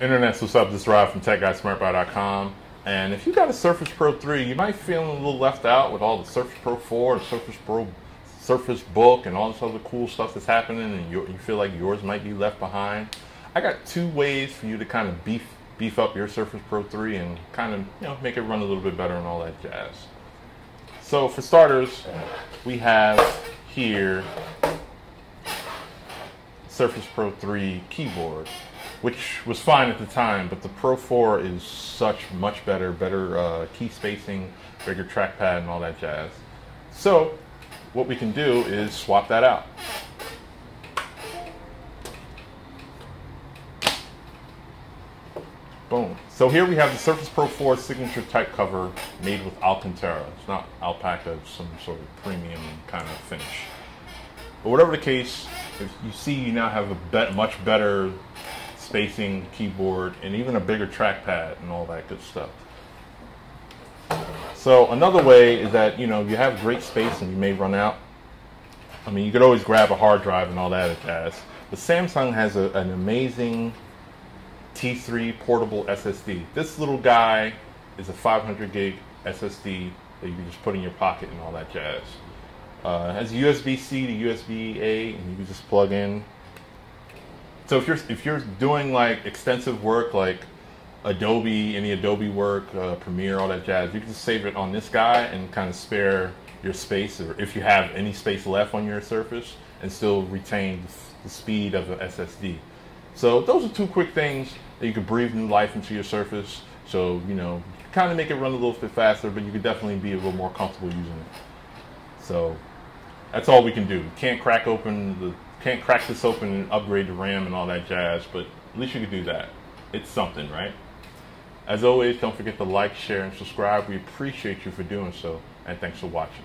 Internet, what's up? This is Rob from TechGuySmartBuy.com. And if you got a Surface Pro 3, you might feel a little left out with all the Surface Pro 4, the Surface Pro Surface Book, and all this other cool stuff that's happening, and you, you feel like yours might be left behind. I got two ways for you to kind of beef beef up your Surface Pro 3 and kind of you know make it run a little bit better and all that jazz. So for starters, we have here Surface Pro 3 keyboard which was fine at the time, but the Pro 4 is such much better, better uh, key spacing, bigger trackpad, and all that jazz. So, what we can do is swap that out. Boom. So here we have the Surface Pro 4 signature type cover made with Alcantara. It's not alpaca, it's some sort of premium kind of finish. But whatever the case, you see you now have a bet, much better spacing keyboard, and even a bigger trackpad and all that good stuff. So another way is that, you know, you have great space and you may run out. I mean, you could always grab a hard drive and all that has. But Samsung has a, an amazing T3 portable SSD. This little guy is a 500 gig SSD that you can just put in your pocket and all that jazz. Uh, it has USB-C to USB-A, and you can just plug in so if you're if you're doing like extensive work like Adobe, any Adobe work, uh, Premiere, all that jazz, you can just save it on this guy and kind of spare your space, or if you have any space left on your Surface, and still retain the speed of an SSD. So those are two quick things that you can breathe new life into your Surface. So you know, kind of make it run a little bit faster, but you could definitely be a little more comfortable using it. So that's all we can do. Can't crack open the can't crack this open and upgrade the RAM and all that jazz, but at least you can do that. It's something, right? As always, don't forget to like, share, and subscribe. We appreciate you for doing so, and thanks for watching.